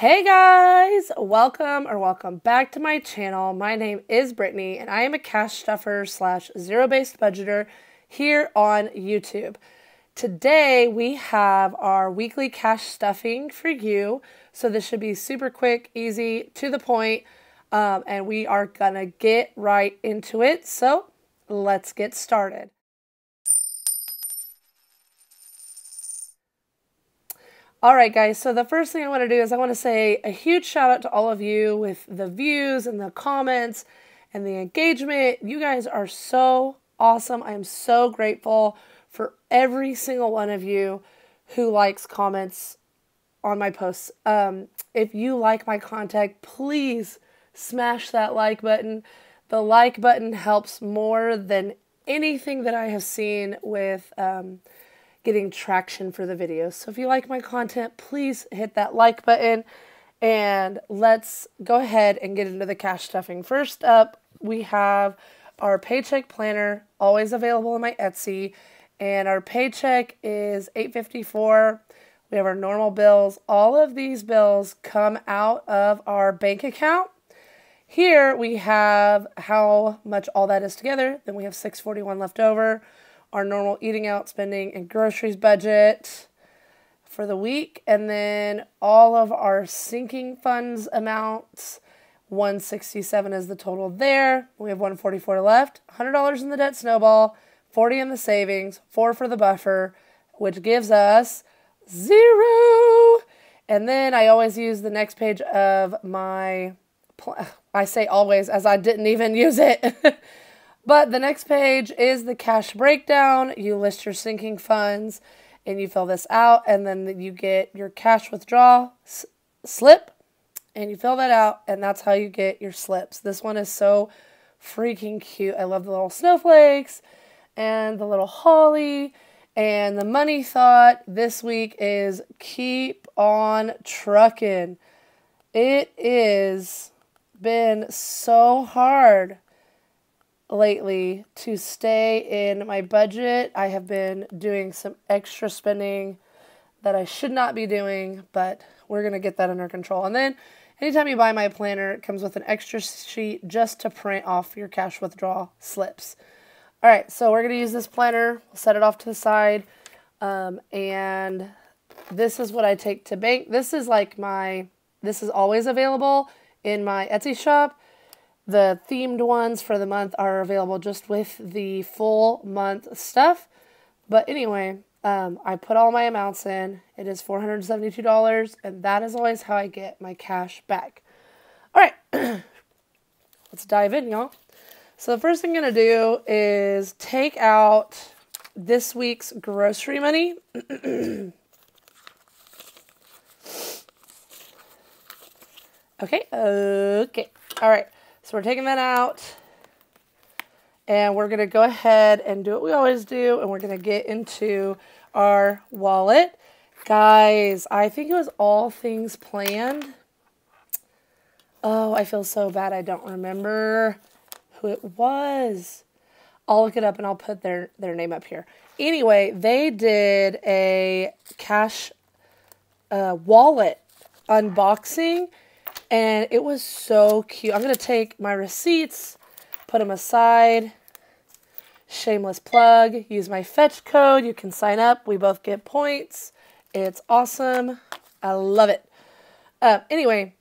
Hey guys, welcome or welcome back to my channel. My name is Brittany and I am a cash stuffer slash zero based budgeter here on YouTube. Today we have our weekly cash stuffing for you. So this should be super quick, easy, to the point, um, and we are gonna get right into it. So let's get started. All right, guys, so the first thing I want to do is I want to say a huge shout out to all of you with the views and the comments and the engagement. You guys are so awesome. I am so grateful for every single one of you who likes comments on my posts. Um, if you like my content, please smash that like button. The like button helps more than anything that I have seen with. Um, getting traction for the videos. So if you like my content, please hit that like button and let's go ahead and get into the cash stuffing. First up, we have our paycheck planner, always available on my Etsy, and our paycheck is 854. We have our normal bills. All of these bills come out of our bank account. Here we have how much all that is together. Then we have 641 left over our normal eating out, spending, and groceries budget for the week, and then all of our sinking funds amounts. 167 is the total there. We have 144 left. $100 in the debt snowball, 40 in the savings, 4 for the buffer, which gives us 0. And then I always use the next page of my I say always as I didn't even use it. But the next page is the cash breakdown. You list your sinking funds and you fill this out, and then you get your cash withdrawal slip and you fill that out, and that's how you get your slips. This one is so freaking cute. I love the little snowflakes and the little holly. And the money thought this week is keep on trucking. It is been so hard lately to stay in my budget. I have been doing some extra spending that I should not be doing, but we're going to get that under control. And then anytime you buy my planner, it comes with an extra sheet just to print off your cash withdrawal slips. All right, so we're going to use this planner. We'll set it off to the side. Um, and this is what I take to bank. This is like my, this is always available in my Etsy shop. The themed ones for the month are available just with the full month stuff. But anyway, um, I put all my amounts in. It is $472, and that is always how I get my cash back. All right, let's dive in, y'all. So, the first thing I'm going to do is take out this week's grocery money. okay, okay. All right. So we're taking that out. And we're going to go ahead and do what we always do. And we're going to get into our wallet. Guys, I think it was all things planned. Oh, I feel so bad. I don't remember who it was. I'll look it up and I'll put their, their name up here. Anyway, they did a cash uh, wallet unboxing and it was so cute. I'm going to take my receipts, put them aside. Shameless plug. Use my fetch code. You can sign up. We both get points. It's awesome. I love it. Uh, anyway,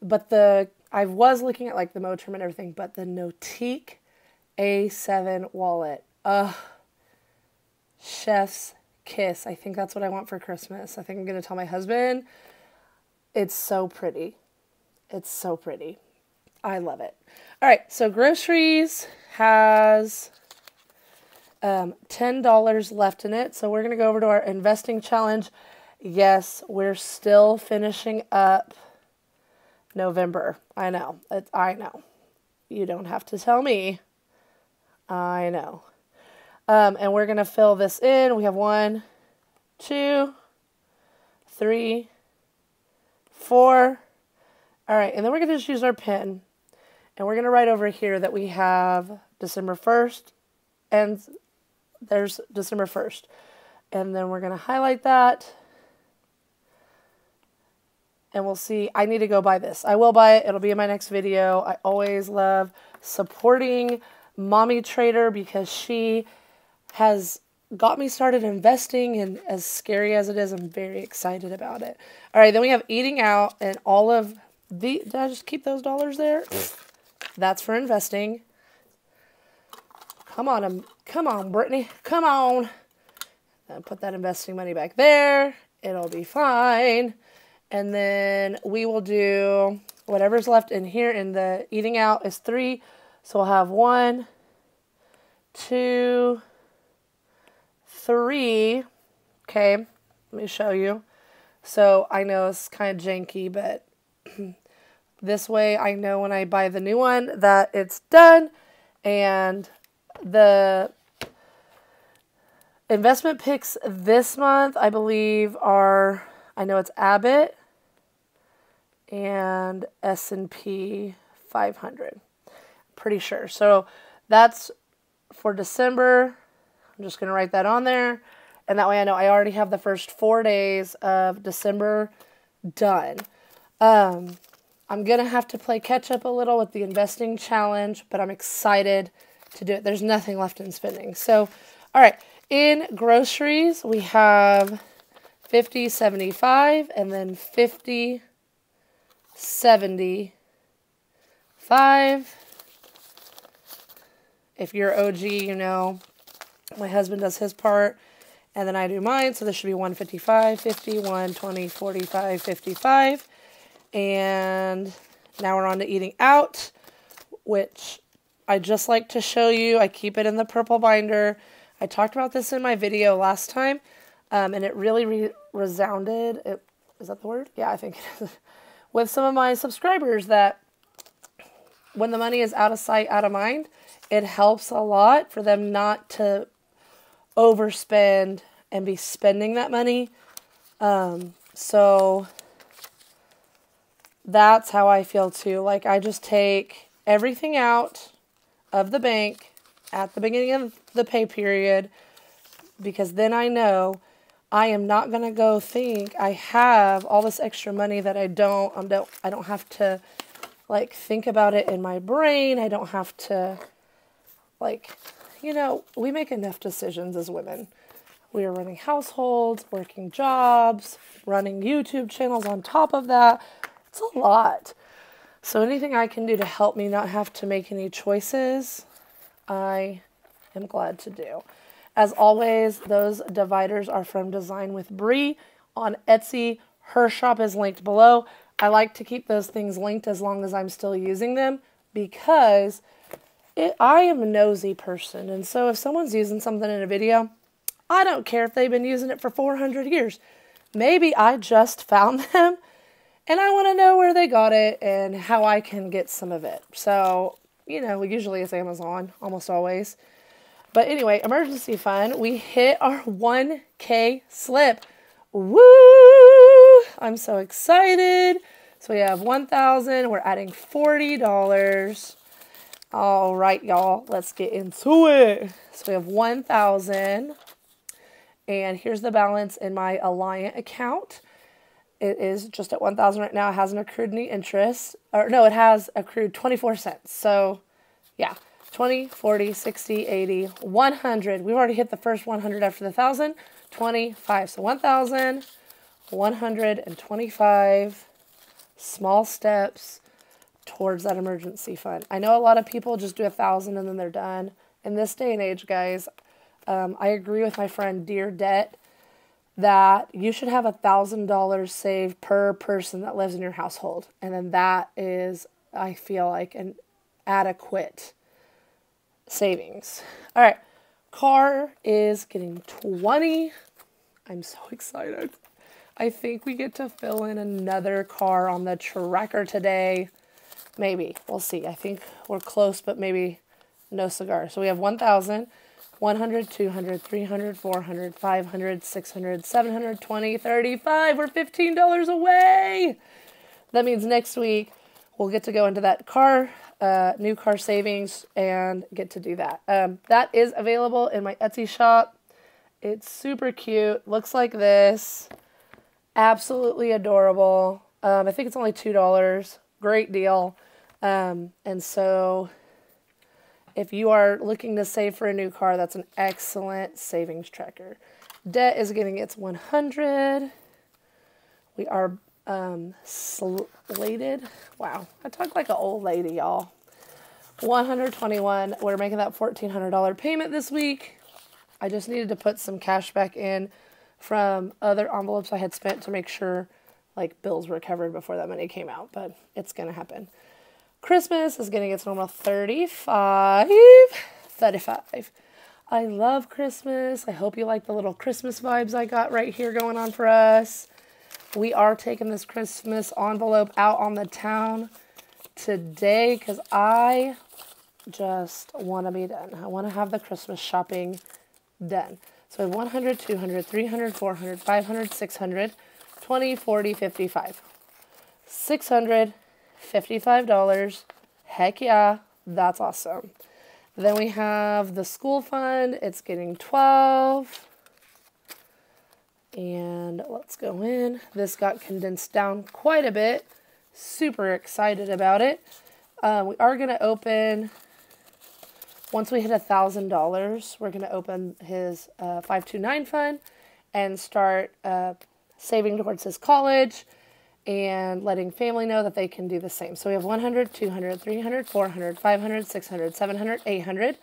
but the I was looking at like the Moterm and everything, but the Notique A7 wallet. Ugh. Chef's kiss. I think that's what I want for Christmas. I think I'm going to tell my husband. It's so pretty. It's so pretty. I love it. All right, so groceries has um, $10 left in it. So we're going to go over to our investing challenge. Yes, we're still finishing up November. I know. It's, I know. You don't have to tell me. I know. Um, and we're going to fill this in. We have one, two, three, four, all right, and then we're going to just use our pen and we're going to write over here that we have December 1st and there's December 1st. And then we're going to highlight that. and we'll see. I need to go buy this. I will buy it. It'll be in my next video. I always love supporting Mommy Trader because she has got me started investing and as scary as it is, I'm very excited about it. All right, then we have eating out and all of the did I just keep those dollars there? That's for investing. Come on, um, come on, Brittany. Come on. Put that investing money back there. It'll be fine. And then we will do whatever's left in here in the eating out is three. So we'll have one, two, three. Okay, let me show you. So I know it's kind of janky, but this way I know when I buy the new one that it's done. And the investment picks this month, I believe, are I know it's Abbott and S&P 500. Pretty sure. So that's for December. I'm just going to write that on there. And that way I know I already have the first four days of December done. Um, I'm going to have to play catch up a little with the investing challenge, but I'm excited to do it. There's nothing left in spending. So, all right, in groceries, we have 50, 75, and then 50, 75. If you're OG, you know my husband does his part and then I do mine. So this should be 155, 50, 120, 45, 55. And now we're on to eating out, which I just like to show you. I keep it in the purple binder. I talked about this in my video last time, um, and it really re resounded. It, is that the word? Yeah, I think it is. With some of my subscribers that when the money is out of sight, out of mind, it helps a lot for them not to overspend and be spending that money. Um, so that's how I feel too. Like I just take everything out of the bank at the beginning of the pay period because then I know I am not going to go think I have all this extra money that I don't I don't I don't have to like think about it in my brain. I don't have to like you know, we make enough decisions as women. We are running households, working jobs, running YouTube channels on top of that. It's a lot. So anything I can do to help me not have to make any choices, I am glad to do. As always, those dividers are from Design with Bree on Etsy. Her shop is linked below. I like to keep those things linked as long as I'm still using them because it, I am a nosy person. And so if someone's using something in a video, I don't care if they've been using it for 400 years. Maybe I just found them and I want to know where they got it and how I can get some of it. So, you know, usually it's Amazon, almost always. But anyway, emergency fund, we hit our 1K slip. Woo! I'm so excited. So we have 1,000. We're adding $40. All right, y'all, let's get into it. So we have 1,000. And here's the balance in my Alliant account. It is just at 1,000 right now. It hasn't accrued any interest. Or no, it has accrued 24 cents. So yeah, 20, 40, 60, 80, 100. We've already hit the first 100 after the 1,000. 25. So 1,125 small steps towards that emergency fund. I know a lot of people just do a thousand and then they're done. In this day and age, guys, um, I agree with my friend Dear Debt that you should have a thousand dollars saved per person that lives in your household, and then that is, I feel like, an adequate savings. All right, car is getting twenty. I'm so excited. I think we get to fill in another car on the tracker today. Maybe. We'll see. I think we're close, but maybe no cigar. So we have 1,000, 100, 200, 300, 400, 500, 600, 720, 35. We're $15 away. That means next week we'll get to go into that car, uh, new car savings, and get to do that. Um, that is available in my Etsy shop. It's super cute. Looks like this. Absolutely adorable. Um, I think it's only $2. Great deal. Um, and so if you are looking to save for a new car, that's an excellent savings tracker. Debt is getting its 100. We are um, slated. Wow, I talk like an old lady, y'all. 121. We're making that $1,400 payment this week. I just needed to put some cash back in from other envelopes I had spent to make sure like bills were covered before that money came out, but it's going to happen. Christmas is getting its normal 35. 35. I love Christmas. I hope you like the little Christmas vibes I got right here going on for us. We are taking this Christmas envelope out on the town today because I just want to be done. I want to have the Christmas shopping done. So I have 100, 200, 300, 400, 500, 600, 20, 40, 55. 600 $55. Heck yeah, that's awesome. Then we have the school fund. It's getting 12. And let's go in. This got condensed down quite a bit. Super excited about it. Uh, we are going to open, once we hit a $1,000, we're going to open his uh, 529 fund and start uh, saving towards his college and letting family know that they can do the same. So we have 100, 200, 300, 400, 500, 600, 700, 800,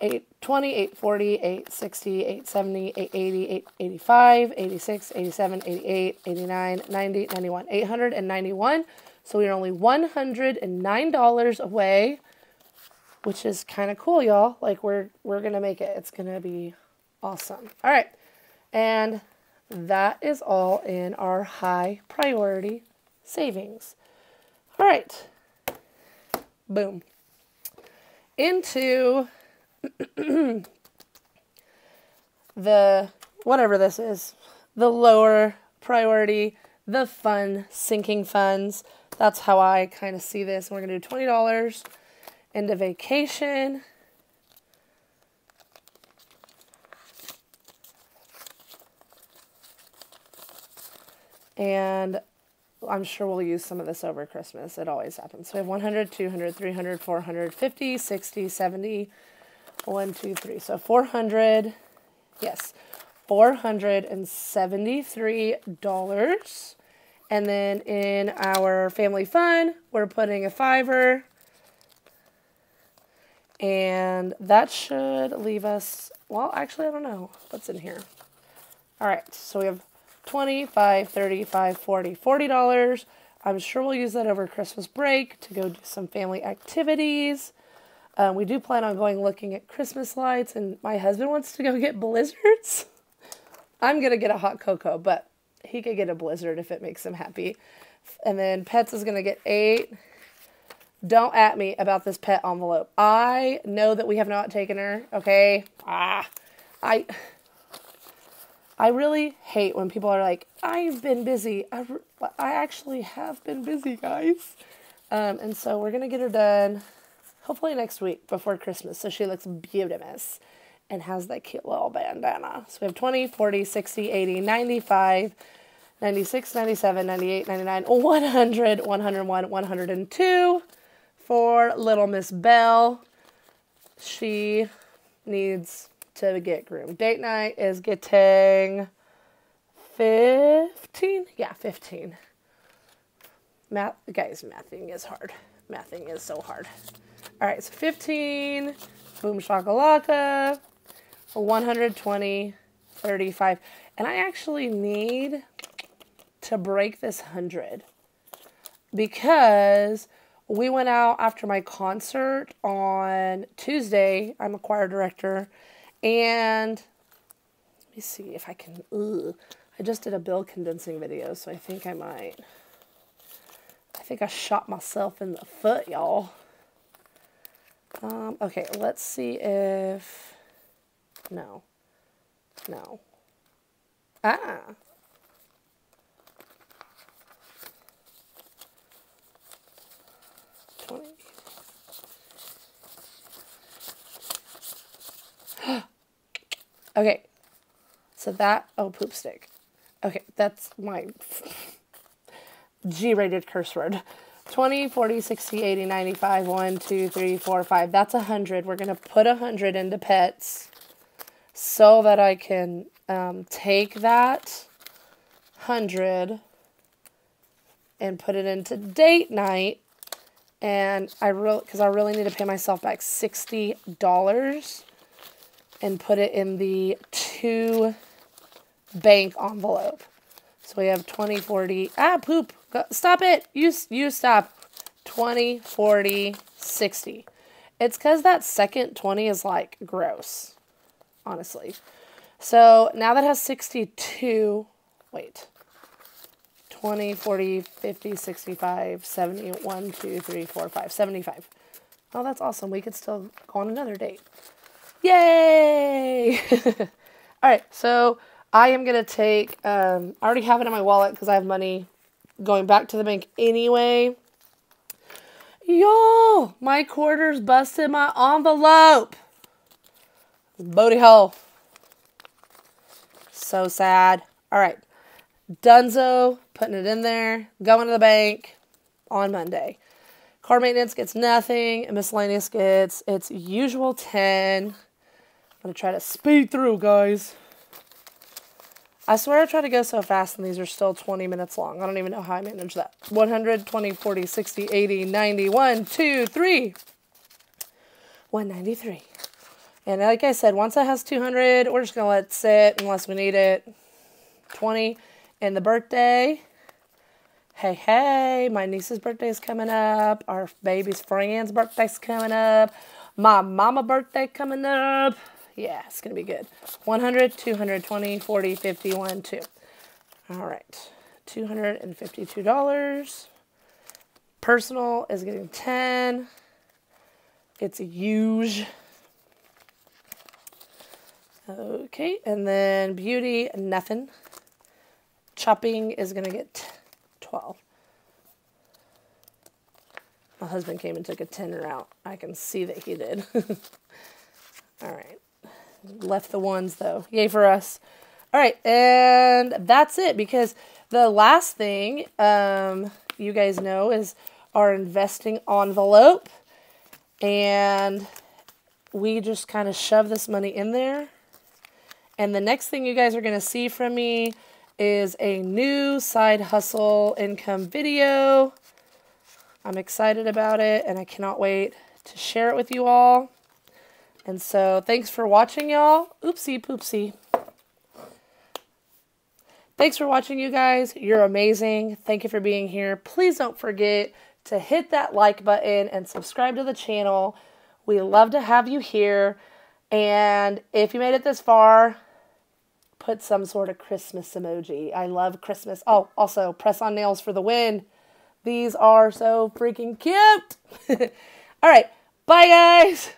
820, 840, 860, 870, 880, 885, 86, 87, 88, 89, 90, 91, 891. So we're only $109 away, which is kind of cool, y'all. Like we're we're going to make it. It's going to be awesome. All right. And that is all in our high priority savings. All right. Boom. Into the whatever this is, the lower priority, the fun sinking funds. That's how I kind of see this. we're going to do $20 into vacation. And I'm sure we'll use some of this over Christmas. It always happens. So we have 100, 200, 300, 400, 50, 60, 70, 1, 2, 3. So 400, yes, $473. And then in our family fun, we're putting a fiver. And that should leave us, well, actually, I don't know what's in here. All right, so we have 25 35 40 $40. I'm sure we'll use that over Christmas break to go do some family activities. Um, we do plan on going looking at Christmas lights, and my husband wants to go get blizzards. I'm going to get a hot cocoa, but he could get a blizzard if it makes him happy. And then Pets is going to get eight. Don't at me about this pet envelope. I know that we have not taken her, okay? Ah, I I really hate when people are like, I've been busy. I, I actually have been busy, guys. Um, and so we're going to get her done hopefully next week before Christmas. So she looks beautiful and has that cute little bandana. So we have 20, 40, 60, 80, 95, 96, 97, 98, 99, 100, 101, 102 for little Miss Belle. She needs to get groomed. Date night is getting 15? Yeah, 15. Math, guys, mathing is hard. Mathing is so hard. All right, so 15, boom shakalaka, 120, 35. And I actually need to break this 100 because we went out after my concert on Tuesday. I'm a choir director and let me see if I can. Ugh. I just did a bill condensing video, so I think I might. I think I shot myself in the foot, y'all. Um, okay, let's see if. No. No. Ah. Twenty. Okay. So that, oh, poop stick. Okay, that's my, G rated curse word. 20, 40, 60, 80, 95, 1, 2, 3, 4, 5. That's 100. We're going to put 100 into pets so that I can um, take that 100 and put it into date night. And I really, because I really need to pay myself back $60 and put it in the two bank envelope. So we have 20, 40, ah, poop. Stop it. You, you stop. 20, 40, 60. It's because that second 20 is like gross, honestly. So now that has 62, wait, 20, 40, 50, 65, 70, 1, 2, 3, 4, 5, 75. Oh, that's awesome. We could still go on another date. Yay! All right, so I am going to take, um, I already have it in my wallet because I have money going back to the bank anyway. Yo, my quarters busted my envelope. Booty hole. So sad. All right. Dunzo, putting it in there, going to the bank on Monday. Car maintenance gets nothing, miscellaneous gets its usual 10. To try to speed through, guys. I swear I try to go so fast and these are still 20 minutes long. I don't even know how I manage that. 100, 20, 40, 60, 80, 90, 1, 2, 3. 193. And like I said, once that has 200, we're just going to let it sit unless we need it. 20. And the birthday. Hey, hey, my niece's birthday is coming up. Our baby's friend's birthday's coming up. My mama birthday coming up. Yeah, it's going to be good. 100, 220, 40, 50, 1, 2. All right. $252. Personal is getting 10. It's a huge. Okay, and then beauty, nothing. Chopping is going to get 12. My husband came and took a tenner out. I can see that he did. All right. Left the ones though. Yay for us. All right, and that's it because the last thing um, you guys know is our investing envelope, and we just kind of shove this money in there. And the next thing you guys are going to see from me is a new side hustle income video. I'm excited about it, and I cannot wait to share it with you all. And so thanks for watching, y'all. Oopsie poopsie. Thanks for watching, you guys. You're amazing. Thank you for being here. Please don't forget to hit that like button and subscribe to the channel. We love to have you here. And if you made it this far, put some sort of Christmas emoji. I love Christmas. Oh, also, press on nails for the win. These are so freaking cute. All right. Bye, guys.